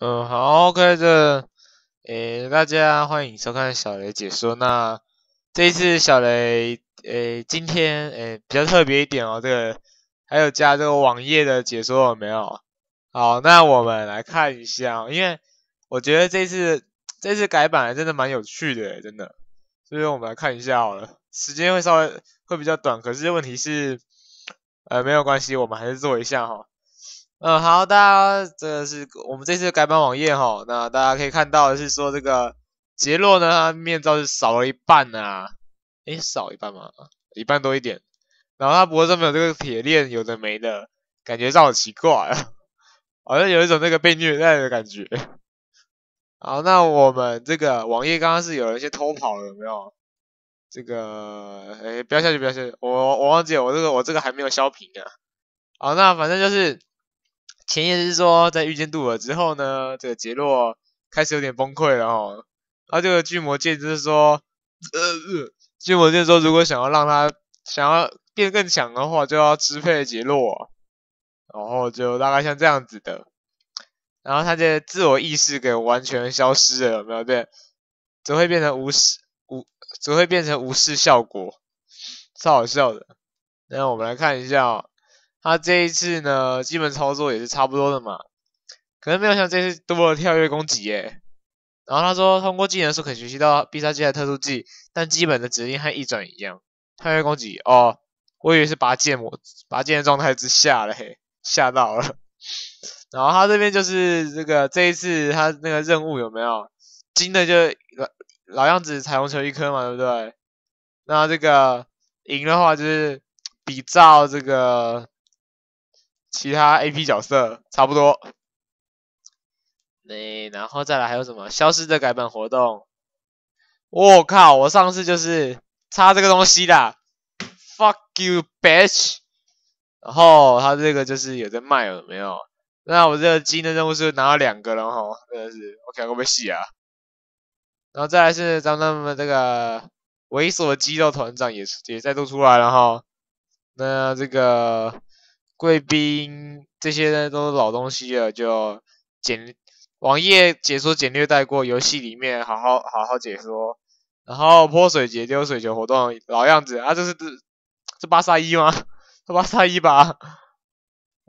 嗯，好，OK 的，诶，大家欢迎收看小雷解说。那这一次小雷，诶，今天诶比较特别一点哦，这个还有加这个网页的解说有没有？好，那我们来看一下，因为我觉得这次这次改版真的蛮有趣的，真的，所以我们来看一下好了，时间会稍微会比较短，可是问题是，呃，没有关系，我们还是做一下哈。嗯，好，大家，这个是我们这次改版网页哈。那大家可以看到的是说，这个杰洛呢，它面罩是少了一半啊。诶，少一半吗？一半多一点。然后他脖子上面有这个铁链，有的没的，感觉好奇怪啊，好像有一种那个被虐待的感觉。好，那我们这个网页刚刚是有一些偷跑了，有没有？这个，诶，不要下去，不要下去，我我忘记了，我这个我这个还没有消屏啊。好，那反正就是。前言是说，在遇见杜尔之后呢，这个杰洛开始有点崩溃了哦。他这个巨魔剑就是说，呃，巨魔剑说，如果想要让他想要变更强的话，就要支配杰洛，然后就大概像这样子的。然后他的自我意识给完全消失了，有没有？对，只会变成无视无，只会变成无视效果，超好笑的。那我们来看一下。他这一次呢，基本操作也是差不多的嘛，可能没有像这次多了跳跃攻击耶。然后他说，通过技能树可以学习到必杀技的特殊技，但基本的指令和一转一样。跳跃攻击哦，我以为是拔剑模拔剑的状态之下了嘿，吓到了。然后他这边就是这个这一次他那个任务有没有金的就老老样子彩虹球一颗嘛，对不对？那这个赢的话就是比照这个。其他 A P 角色差不多，那然后再来还有什么消失的改版活动？我靠，我上次就是插这个东西的，fuck you bitch！然后他这个就是有在卖了没有？那我这个金的任务是拿到两个了哈，真的是 OK，会不会洗啊？然后再来是咱们这个猥琐肌肉团长也也再度出来了哈，那这个。贵宾这些呢都是老东西了，就简网页解说简略带过，游戏里面好好好好解说。然后泼水节丢水球活动老样子啊，这是这这八三一吗？这八三一吧？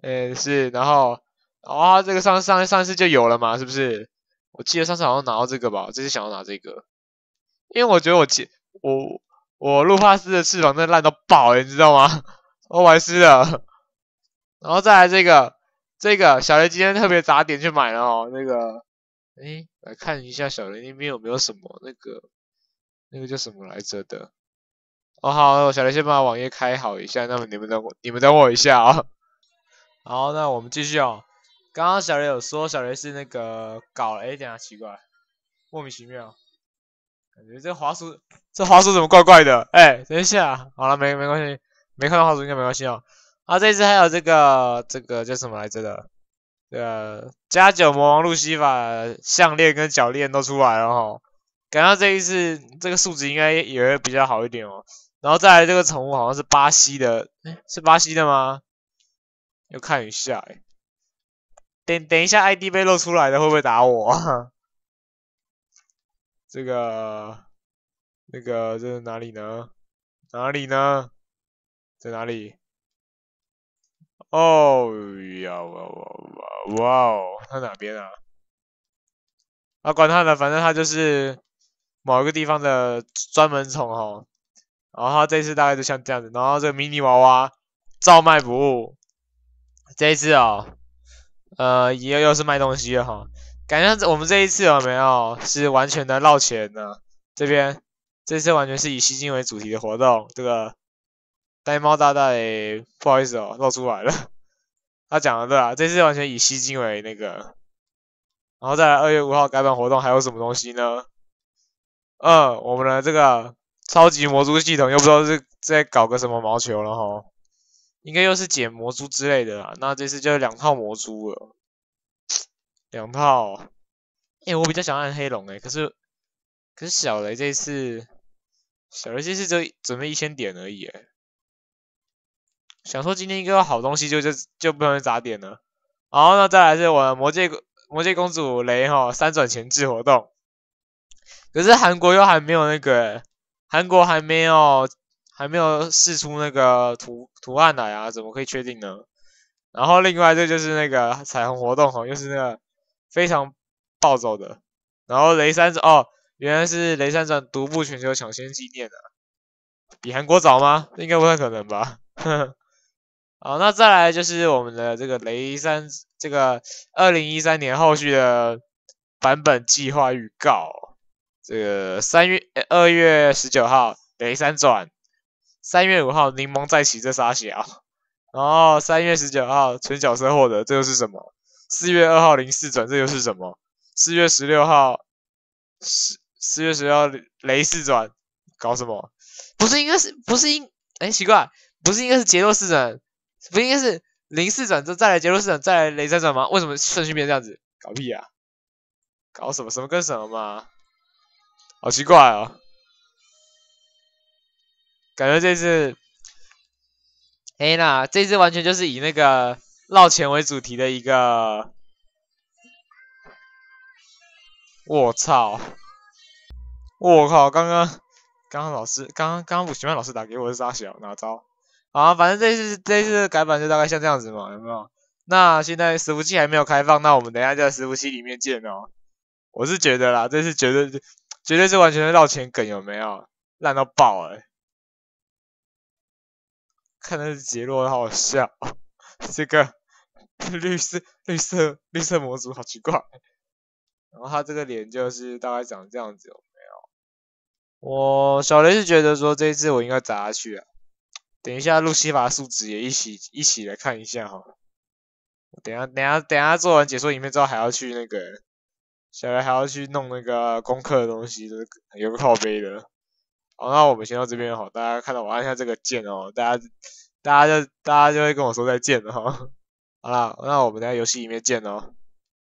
嗯，是。然后啊，这个上上上一次就有了嘛，是不是？我记得上次好像拿到这个吧，这次想要拿这个，因为我觉得我我我路帕斯的翅膀真的烂到爆，你知道吗？欧莱斯的。然后再来这个，这个小雷今天特别砸点去买了哦。那个，哎，来看一下小雷那边有没有什么那个，那个叫什么来着的？哦，好，小雷先把网页开好一下。那么你们等我，你们等我一下啊。好，那我们继续哦。刚刚小雷有说小雷是那个搞，哎，等下奇怪，莫名其妙，感觉这滑鼠，这滑鼠怎么怪怪的？哎，等一下，好了，没没关系，没看到滑鼠应该没关系哦。啊，这次还有这个这个叫什么来着的？呃，加九魔王路西法项链跟脚链都出来了哈，感觉这一次这个数值应该也会比较好一点哦。然后再来这个宠物好像是巴西的，是巴西的吗？要看一下哎，等等一下 ID 被露出来的会不会打我？这个那个这是哪里呢？哪里呢？在哪里？哦呀哇哇哇哦，他哪边啊？啊，管他的，反正他就是某一个地方的专门宠哈。然后他这次大概就像这样子，然后这个迷你娃娃照卖不误。这一次哦，呃，也又是卖东西了哈。感觉我们这一次有没有是完全的绕钱呢？这边这次完全是以吸金为主题的活动，这个。呆猫大大不好意思哦，露出来了。他讲的对啊，这次完全以吸金为那个。然后再二月五号改版活动还有什么东西呢？嗯，我们的这个超级魔珠系统又不知道是在搞个什么毛球了哈，应该又是捡魔珠之类的啦。那这次就两套魔珠了，两套。哎，我比较想按黑龙哎，可是可是小雷这次小雷这次就准备一千点而已哎。想说今天应该有好东西，就就就不能砸点了。然后呢，再来是我的魔界魔界公主雷哈三转前置活动，可是韩国又还没有那个，韩国还没有还没有试出那个图图案来啊，怎么可以确定呢？然后另外这就是那个彩虹活动哈，又是那个非常暴走的。然后雷三转哦，原来是雷三转独步全球抢先纪念的，比韩国早吗？应该不太可能吧。好，那再来就是我们的这个雷三这个二零一三年后续的版本计划预告。这个三月二月十九号雷三转，三月五号柠檬再起这仨小。然后三月十九号纯角色获得，这又是什么？四月二号零四转，这又是什么？四月十六号四四月十六号雷四转，搞什么？不是应该是不是应？哎，奇怪，不是应该是杰洛四转？不应该是零四转，之后再来杰洛四转，再来雷三转吗？为什么顺序变这样子？搞屁啊！搞什么？什么跟什么嘛？好奇怪啊！感觉这次。哎那这次完全就是以那个绕钱为主题的一个，我操！我靠！刚刚刚刚老师刚刚刚刚补习班老师打给我是啥小哪招？啊，反正这次这次改版就大概像这样子嘛，有没有？那现在伺服器还没有开放，那我们等下在伺服器里面见哦。我是觉得啦，这次绝对绝对是完全的绕钱梗，有没有？烂到爆哎！看的是杰洛，好笑。这个绿色绿色绿色模组好奇怪。然后他这个脸就是大概长这样子，有没有？我小雷是觉得说这一次我应该砸下去啊。等一下路西法数值也一起一起来看一下哈。等下等下等下做完解说影片之后还要去那个下来还要去弄那个功课的东西，就是有个靠背的。好，那我们先到这边哈，大家看到我按下这个键哦，大家大家就大家就会跟我说再见了哈。好了，那我们在游戏里面见哦。